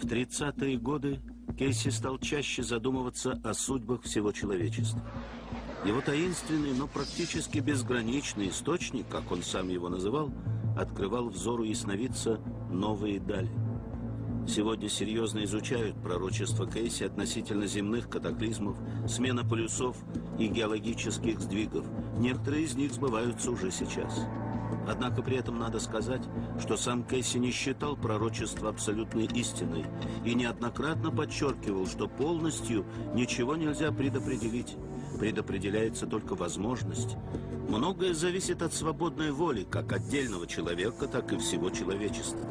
В 30-е годы Кейси стал чаще задумываться о судьбах всего человечества. Его таинственный, но практически безграничный источник, как он сам его называл, открывал взору ясновидца новые дали. Сегодня серьезно изучают пророчество Кейси относительно земных катаклизмов, смена полюсов и геологических сдвигов. Некоторые из них сбываются уже сейчас. Однако при этом надо сказать, что сам Кейси не считал пророчество абсолютной истиной и неоднократно подчеркивал, что полностью ничего нельзя предопределить. Предопределяется только возможность. Многое зависит от свободной воли, как отдельного человека, так и всего человечества.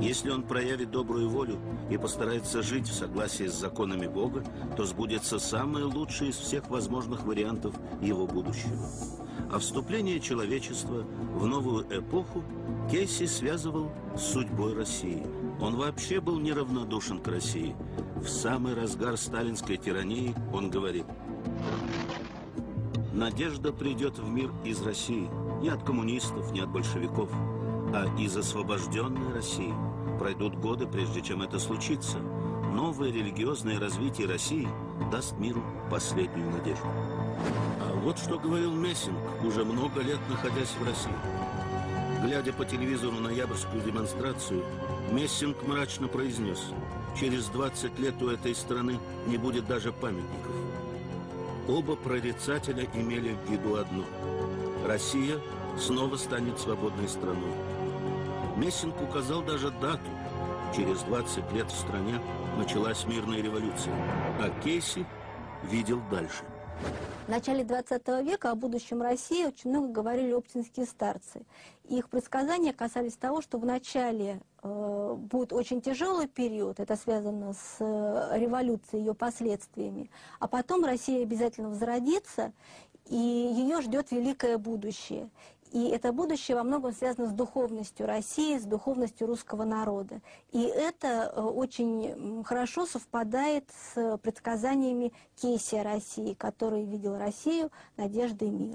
Если он проявит добрую волю и постарается жить в согласии с законами Бога, то сбудется самое лучшее из всех возможных вариантов его будущего. А вступление человечества в новую эпоху Кейси связывал с судьбой России. Он вообще был неравнодушен к России. В самый разгар сталинской тирании он говорит «Надежда придет в мир из России, не от коммунистов, не от большевиков, а из освобожденной России. Пройдут годы, прежде чем это случится. Новое религиозное развитие России даст миру последнюю надежду». А вот что говорил Мессинг, уже много лет находясь в России. Глядя по телевизору ноябрьскую демонстрацию, Мессинг мрачно произнес, через 20 лет у этой страны не будет даже памятников. Оба прорицателя имели в виду одно – Россия снова станет свободной страной. Мессинг указал даже дату. Через 20 лет в стране началась мирная революция, а Кейси видел дальше. В начале 20 века о будущем России очень много говорили оптинские старцы. Их предсказания касались того, что в начале э, будет очень тяжелый период, это связано с э, революцией, ее последствиями, а потом Россия обязательно возродится, и ее ждет великое будущее. И это будущее во многом связано с духовностью России, с духовностью русского народа. И это э, очень хорошо совпадает с предсказаниями Кейсия России, который видел Россию надеждой мира.